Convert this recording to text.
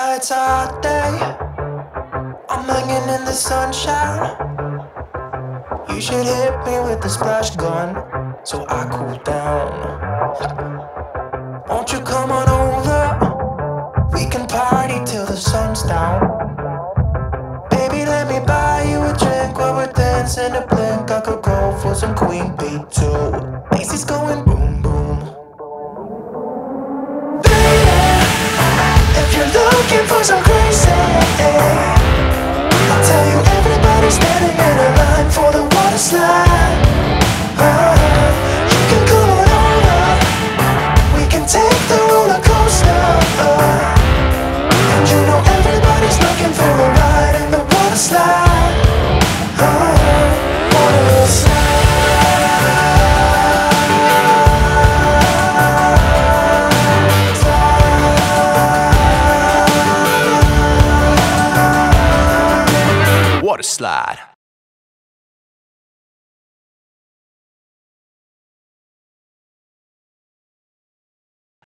It's a hot day. I'm hanging in the sunshine. You should hit me with a splash gun so I cool down. Won't you come on over? We can party till the sun's down. Baby, let me buy you a drink while we're dancing a blink. I could go for some Queen Bee too. Bass is going boom. For some crazy, I'll tell you everybody's standing in a line for the slide. Water slide.